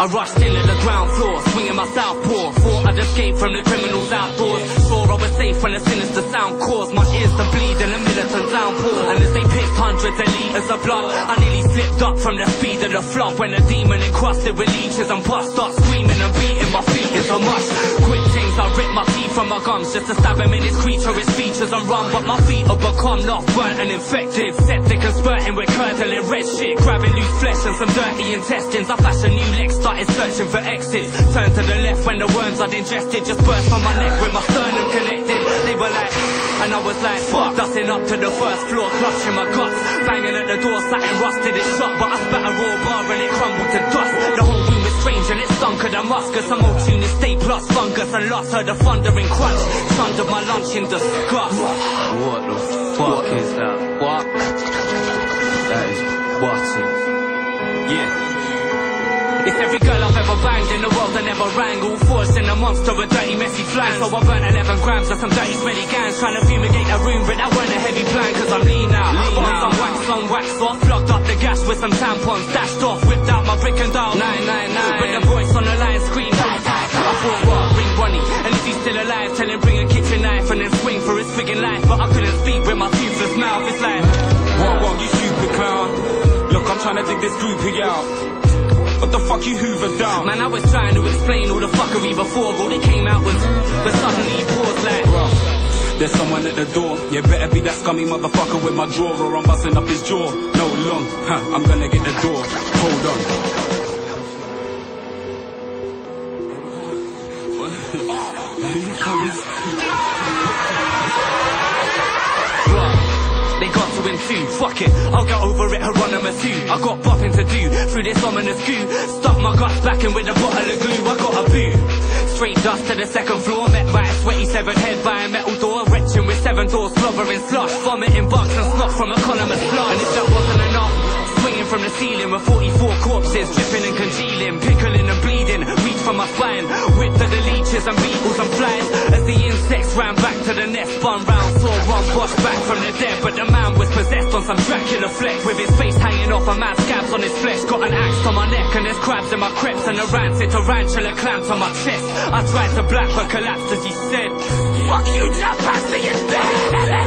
I rushed in at the ground floor, swinging my southpaw. Thought I'd escape from the criminals outdoors. Swore I was safe when the sinister sound caused my ears to bleed in a militant downpour. And as they pissed hundreds of liters of blood, I nearly slipped up from the speed of the flood. When the demon encrusted with leeches and pus start screaming and beating my feet It's a must. rip my teeth from my gums just to stab him in his creature, his features and run. But my feet have become not burnt and infected. Septic and spurting with curdling red shit. Grabbing loose flesh and some dirty intestines. I flash a new leg, started searching for exits. Turn to the left when the worms I'd ingested just burst from my neck with my sternum connected. They were like, and I was like, fuck, dusting up to the first floor, clutching my guts. Banging at the door, something rusted it shut, but I spat a raw bar and it crumbled to dust. The whole room is strange and it's stunk of the muskus. Some old tune stay plus fungus and lost her the thundering crunch. Sundered my lunch in disgust. What the fuck is that? What? It's every girl I've ever banged in the world that never rang. All forged in a monster with dirty, messy flanks. So I burnt 11 grams of some dirty, smelly gangs. Trying to fumigate a room, but that weren't a heavy plan, cause I'm lean now. Lean now. I'm waxed on, waxed off. Plugged up the gas with some tampons, dashed off. Whipped out my brick and dial. 999. With the voice on the line, scream. I thought, what? Ring Ronnie. At least he's still alive. Tell him bring a kitchen knife and then swing for his friggin' life. But I couldn't speak with my toothless mouth. It's like, Whoa, whoa, you stupid clown. Look, I'm trying to dig this groupie out. What the fuck you hoovered down? man, I was trying to explain all the fuckery before. All that came out was, but suddenly he paused like, Bruh, there's someone at the door. You better be that scummy motherfucker with my drawer or I'm busting up his jaw. No long, huh, I'm gonna get the door. Hold on. Bruh, Fuck it, I'll get over it, Hieronymus too I got bopping to do, through this ominous goo. Stuck my guts back in with a bottle of glue, I got a boo Straight dust to the second floor, met by a sweaty severed head by a metal door. Retching with seven doors, slobbering slush. Vomiting bugs and snot from a column of blood And if that wasn't enough, swinging from the ceiling With 44 corpses, dripping and congealing Pickling and bleeding, reach from my spine. Whipped to the leeches and beetles and flies. As the insects ran back to the nest Spun round, saw one boss back from the dead on flesh. Got an axe on my neck and there's crabs in my creps And a rancid tarantula clamped on my chest I tried to black but collapsed as he said Fuck you, Japan, you're dead